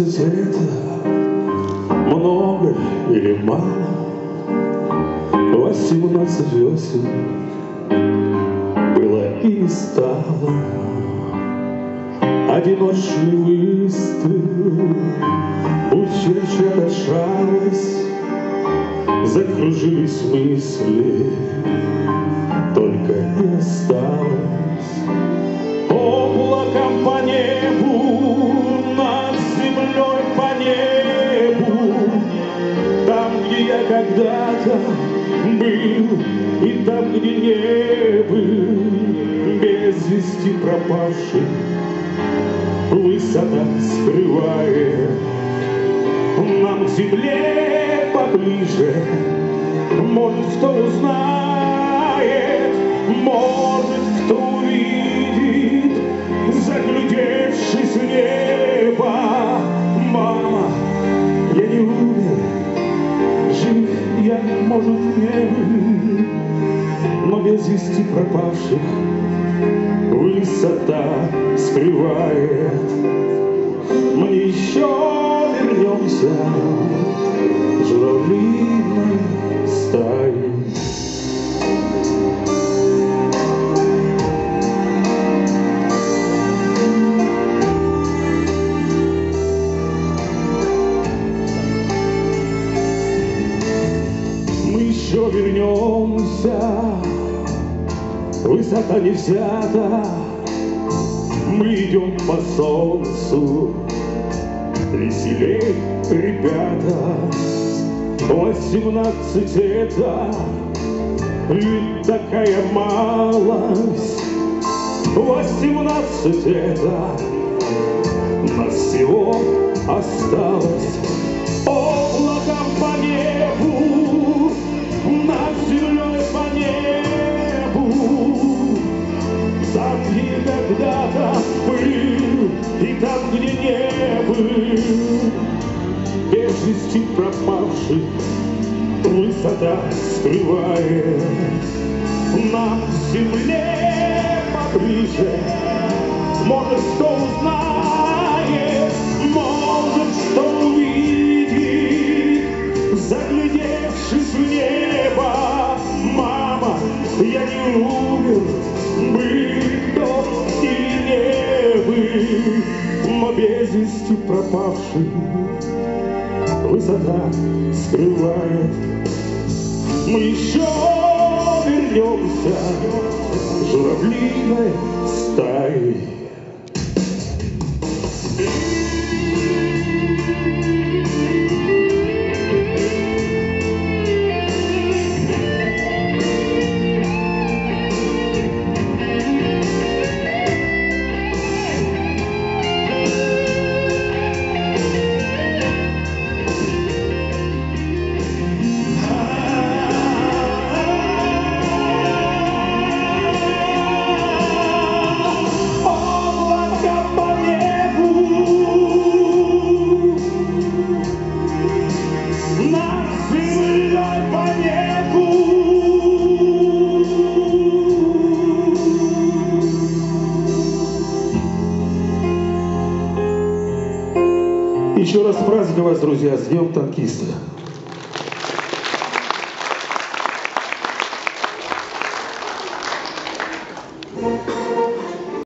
это много или мало? Восемнадцать весен. Было и не стало. Одиночный выстрел, Учерча отошалась, Закружились мысли, Только и осталось. Облаком по небу, я когда-то был, И там, где не был, Без вести пропавший, Высота скрывает нам к земле поближе. Может, кто узнает, может, кто может, был, но без вести пропавших высота скрывает. Мы еще вернемся вернемся, высота не взята, мы идем по солнцу, веселей, ребята. Восемнадцать это ведь такая малость. Восемнадцать это нас всего осталось. Облаком по небу, там, где не был, без вести пропавший, высота скрывает нам к земле поближе. Может, кто узнает, может, кто без вести пропавший высота скрывает. Мы еще вернемся журавлиной стаей. Еще раз с праздником вас, друзья, с Днем танкиста.